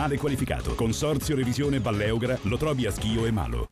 personale qualificato. Consorzio Revisione Balleogra lo trovi a Schio e Malo.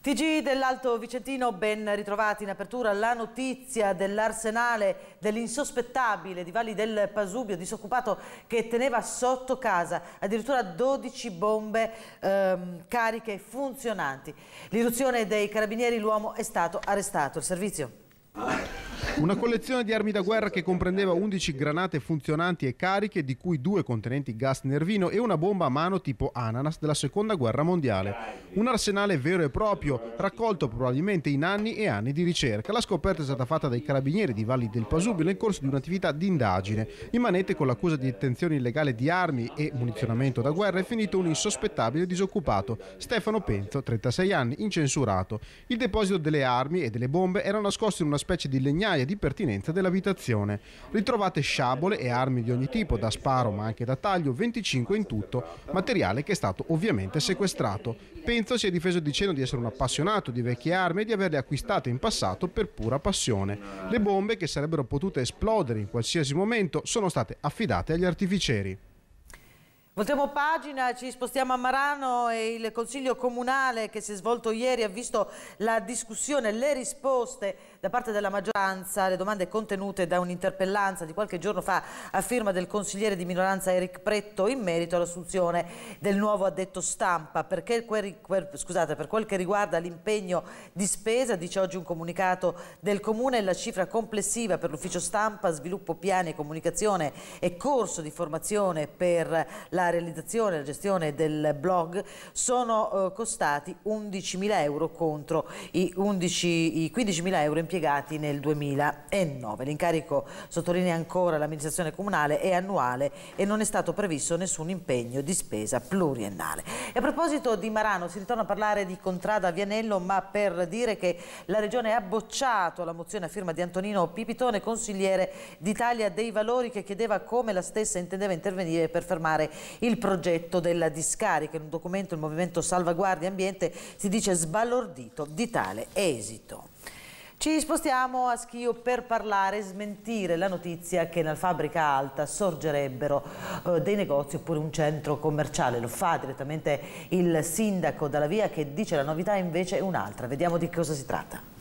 TG dell'Alto Vicentino, ben ritrovati in apertura la notizia dell'arsenale dell'insospettabile di Valli del Pasubio, disoccupato che teneva sotto casa addirittura 12 bombe ehm, cariche funzionanti. L'irruzione dei carabinieri, l'uomo è stato arrestato. Il servizio? Uh, Una collezione di armi da guerra che comprendeva 11 granate funzionanti e cariche, di cui due contenenti gas nervino e una bomba a mano tipo ananas della seconda guerra mondiale. Un arsenale vero e proprio, raccolto probabilmente in anni e anni di ricerca. La scoperta è stata fatta dai carabinieri di Valli del Pasubio nel corso di un'attività di indagine. In manette con l'accusa di detenzione illegale di armi e munizionamento da guerra è finito un insospettabile disoccupato, Stefano Penzo, 36 anni, incensurato. Il deposito delle armi e delle bombe era nascosto in una specie di legnaia di pertinenza dell'abitazione. Ritrovate sciabole e armi di ogni tipo, da sparo ma anche da taglio, 25 in tutto, materiale che è stato ovviamente sequestrato. Penzo si è difeso dicendo di essere un appassionato di vecchie armi e di averle acquistate in passato per pura passione. Le bombe, che sarebbero potute esplodere in qualsiasi momento, sono state affidate agli artificieri. Voltiamo pagina, ci spostiamo a Marano e il Consiglio Comunale che si è svolto ieri ha visto la discussione, le risposte da parte della maggioranza, le domande contenute da un'interpellanza di qualche giorno fa a firma del consigliere di minoranza Eric Pretto in merito all'assunzione del nuovo addetto stampa. Perché, scusate, per quel che riguarda l'impegno di spesa, dice oggi un comunicato del Comune, la cifra complessiva per l'ufficio stampa, sviluppo piani e comunicazione e corso di formazione per la la realizzazione e la gestione del blog sono eh, costati 11.000 euro contro i, 11, i 15.000 euro impiegati nel 2009. L'incarico, sottolinea ancora l'amministrazione comunale, è annuale e non è stato previsto nessun impegno di spesa pluriennale. E a proposito di Marano, si ritorna a parlare di Contrada Vianello, ma per dire che la Regione ha bocciato la mozione a firma di Antonino Pipitone, consigliere d'Italia dei Valori, che chiedeva come la stessa intendeva intervenire per fermare il progetto della discarica. In un documento il Movimento Salvaguardia Ambiente si dice sbalordito di tale esito. Ci spostiamo a Schio per parlare e smentire la notizia che nella fabbrica alta sorgerebbero eh, dei negozi oppure un centro commerciale. Lo fa direttamente il sindaco dalla via che dice la novità invece è un'altra. Vediamo di cosa si tratta.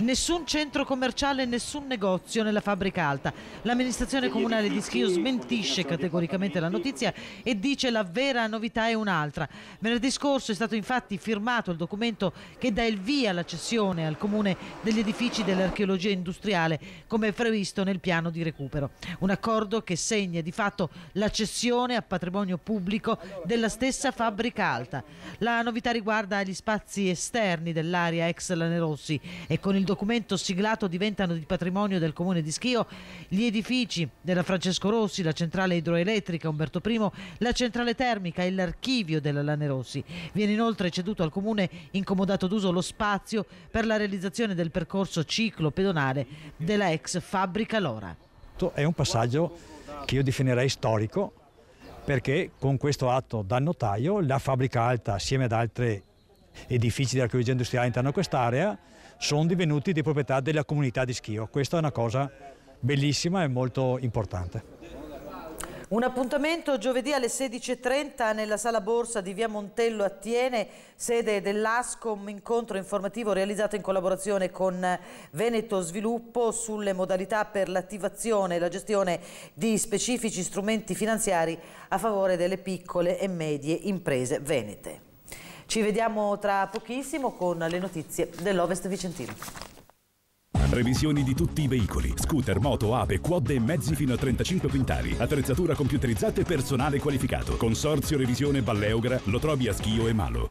Nessun centro commerciale, nessun negozio nella fabbrica alta. L'amministrazione comunale di Schio smentisce categoricamente la notizia e dice la vera novità è un'altra. Venerdì scorso è stato infatti firmato il documento che dà il via alla cessione al comune degli edifici dell'archeologia industriale come previsto nel piano di recupero. Un accordo che segna di fatto la cessione a patrimonio pubblico della stessa fabbrica alta. La novità riguarda gli spazi esterni dell'area ex Lanerossi e con il documento siglato diventano di patrimonio del comune di Schio gli edifici della Francesco Rossi, la centrale idroelettrica Umberto I, la centrale termica e l'archivio della Lane Rossi. Viene inoltre ceduto al comune incomodato d'uso lo spazio per la realizzazione del percorso ciclo pedonale della ex fabbrica Lora. È un passaggio che io definirei storico perché con questo atto dal notaio la fabbrica alta assieme ad altri edifici di archeologia industriale all'interno di quest'area sono divenuti di proprietà della comunità di Schio. Questa è una cosa bellissima e molto importante. Un appuntamento giovedì alle 16.30 nella sala borsa di Via Montello Attiene, sede dell'ASCOM, incontro informativo realizzato in collaborazione con Veneto Sviluppo sulle modalità per l'attivazione e la gestione di specifici strumenti finanziari a favore delle piccole e medie imprese venete. Ci vediamo tra pochissimo con le notizie dell'Ovest Vicentino. Revisioni di tutti i veicoli, scooter, moto, ape, quad e mezzi fino a 35 quintali. Attrezzatura computerizzata e personale qualificato. Consorzio Revisione Balleogra lo trovi a Schio e Malo.